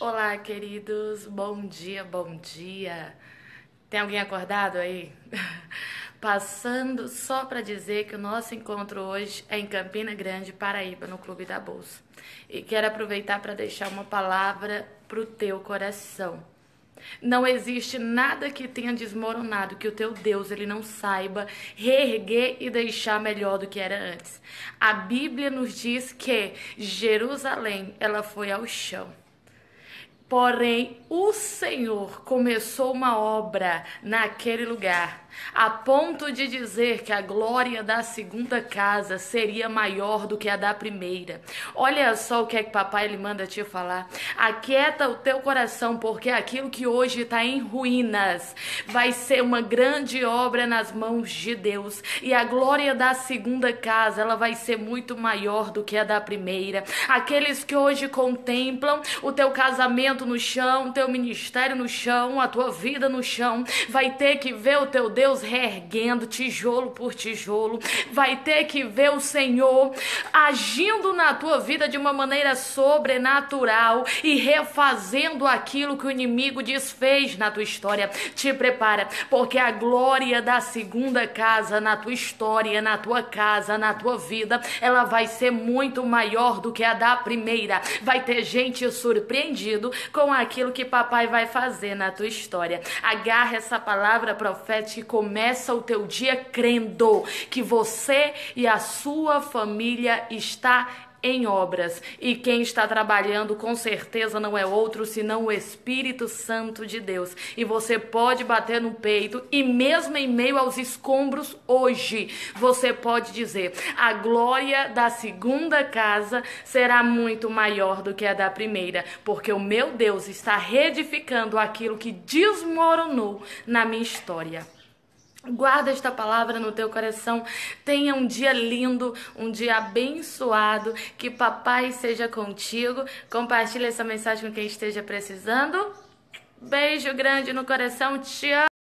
Olá, queridos. Bom dia, bom dia. Tem alguém acordado aí? Passando só para dizer que o nosso encontro hoje é em Campina Grande, Paraíba, no Clube da Bolsa. E quero aproveitar para deixar uma palavra pro teu coração. Não existe nada que tenha desmoronado que o teu Deus ele não saiba reerguer e deixar melhor do que era antes. A Bíblia nos diz que Jerusalém ela foi ao chão. Porém, o Senhor começou uma obra naquele lugar a ponto de dizer que a glória da segunda casa seria maior do que a da primeira. Olha só o que é que papai ele manda te falar. Aquieta o teu coração, porque aquilo que hoje está em ruínas vai ser uma grande obra nas mãos de Deus. E a glória da segunda casa, ela vai ser muito maior do que a da primeira. Aqueles que hoje contemplam o teu casamento no chão, teu ministério no chão, a tua vida no chão, vai ter que ver o teu Deus reerguendo tijolo por tijolo. Vai ter que ver o Senhor agindo na tua vida de uma maneira sobrenatural e refazendo aquilo que o inimigo desfez na tua história. Te prepara, porque a glória da segunda casa na tua história, na tua casa, na tua vida, ela vai ser muito maior do que a da primeira. Vai ter gente surpreendido com aquilo que papai vai fazer na tua história. Agarra essa palavra profética começa o teu dia crendo que você e a sua família está em obras. E quem está trabalhando com certeza não é outro senão o Espírito Santo de Deus. E você pode bater no peito e mesmo em meio aos escombros hoje, você pode dizer: a glória da segunda casa será muito maior do que a da primeira, porque o meu Deus está reedificando aquilo que desmoronou na minha história. Guarda esta palavra no teu coração. Tenha um dia lindo, um dia abençoado. Que papai seja contigo. Compartilhe essa mensagem com quem esteja precisando. Beijo grande no coração. Te amo.